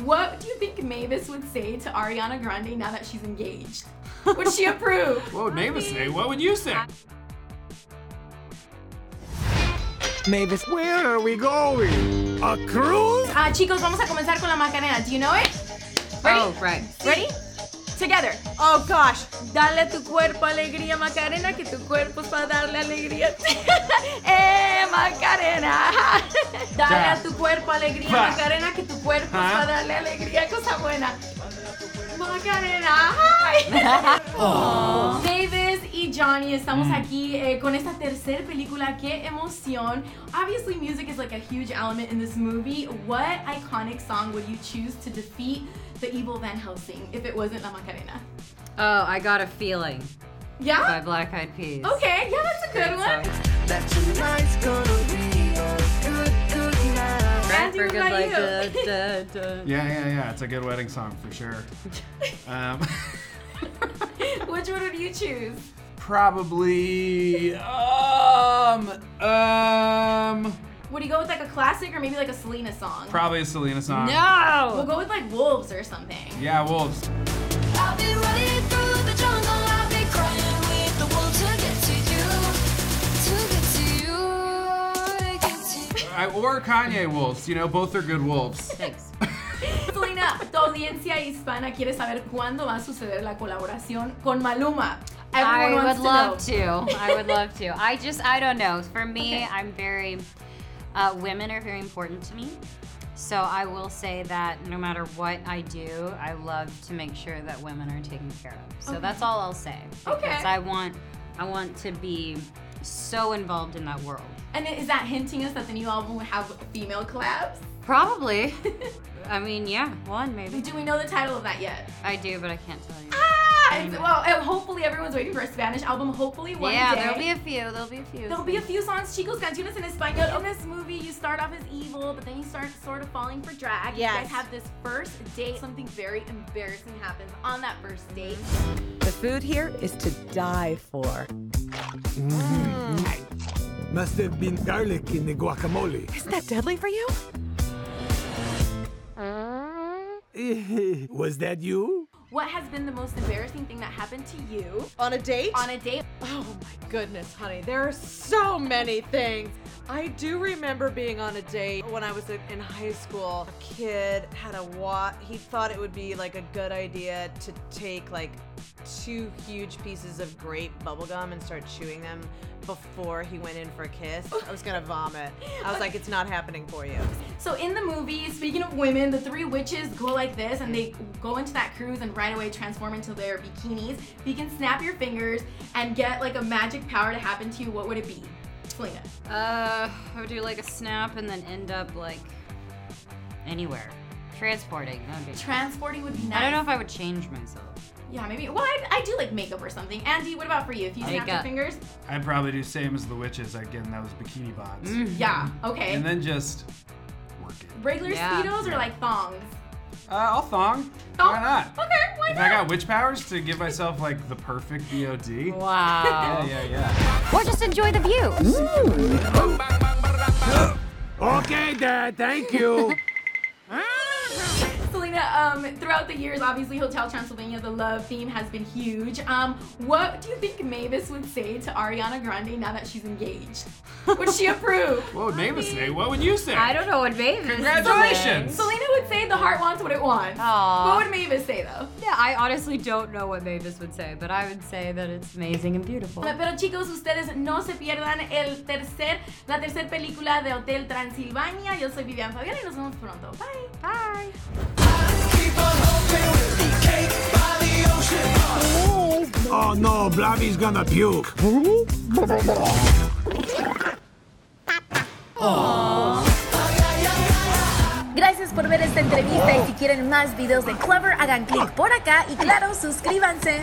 What do you think Mavis would say to Ariana Grande now that she's engaged? Would she approve? What would Mavis say? What would you say? Mavis, where are we going? A cruise? Ah, chicos, vamos a comenzar con la Macarena. Do you know it? Ready? Oh, right. Ready? Together. Oh gosh. Dale a tu cuerpo alegría, Macarena, que tu cuerpo es para darle alegría. ¡Eh, Macarena! Dale a tu cuerpo alegría. Macarena, que tu cuerpo es Ja. para darle alegría, cosa buena. Macarena, y Johnny, estamos aquí eh, con esta tercera película. ¡Qué emoción! Obviously, music is like a huge element in this movie. What iconic song would you choose to defeat the evil Van Helsing if it wasn't La Macarena? Oh, I got a feeling Yeah? by Black Eyed Peas. Okay, yeah, that's a good one. That tonight's gonna be a good, good night. Andy, for good like you? da, da, da. Yeah, yeah, yeah. It's a good wedding song for sure. Um, Which one would you choose? Probably. Um. Um. Would you go with like a classic or maybe like a Selena song? Probably a Selena song. No. We'll go with like Wolves or something. Yeah, Wolves. I'll be running through the jungle. I'll be crying with the wolves to get to you. To get to you. To get to you. I, or Kanye Wolves. You know, both are good wolves. Thanks. Selena, tu audiencia hispana quiere saber cuándo va a suceder la colaboración con Maluma. I Everyone would wants love to. know. to. I would love to. I just, I don't know. For me, Okay. I'm very, uh, women are very important to me. So I will say that no matter what I do, I love to make sure that women are taken care of. So Okay. that's all I'll say. Okay. Because I want, I want to be so involved in that world. And is that hinting us that the new album will have female collabs? Probably. I mean, yeah, one maybe. Do we know the title of that yet? I do, but I can't tell you. Ah, it's- well, and hopefully everyone's waiting for a Spanish album. Hopefully one yeah, day. there'll be a few. There'll be a few. There'll be a few songs, chicos, canciones en español. In this movie, you start off as evil, but then you start sort of falling for Drac. You guys have this first date. Something very embarrassing happens on that first date. The food here is to die for. Mm. Must have been garlic in the guacamole. Isn't that deadly for you? Was that you? What has been the most embarrassing thing that happened to you On a date? on a date? oh my goodness, honey. There are so many things. I do remember being on a date when I was in high school. A kid had a wa he thought it would be like a good idea to take like two huge pieces of grape bubblegum and start chewing them before he went in for a kiss. I was gonna vomit. I was like, it's not happening for you. So in the movie, speaking of women, the three witches go like this and they go into that cruise and right away transform into their bikinis. If you can snap your fingers and get like a magic power to happen to you, what would it be? Selena. Uh, I would do like a snap and then end up like anywhere. Transporting. That'd be. Transporting would be nice. I don't know if I would change myself. Yeah, maybe. Well, I, I do like makeup or something. Andy, what about for you? If you snap your Makeup. fingers? I'd probably do same as the witches. I'd get in those bikini bods. Yeah, okay. And then just work it. Regular Yeah. speedos or like thongs? Uh, I'll thong. Thong? Why not? Okay, why If not? I got witch powers to give myself like the perfect BOD. Wow. Yeah, yeah, yeah. or just enjoy the view. Okay, Dad, thank you. Selena, throughout the years, obviously Hotel Transylvania, the love theme has been huge. Um, what do you think Mavis would say to Ariana Grande now that she's engaged? Would she approve? What would Mavis say? What would you say? I don't know what Mavis. Congratulations. Selena would say the heart wants what it wants. Aw. What would Mavis say though? Yeah, I honestly don't know what Mavis would say, but I would say that it's amazing and beautiful. Pero chicos, ustedes no se pierdan el tercer, la tercera película de Hotel Transilvania. Yo soy Vivian Fabiola y nos vemos pronto. Bye. Bye. Oh no, Blobby's gonna puke. Gracias por ver esta entrevista y si quieren más videos de Clever, hagan clic por acá y claro, suscríbanse.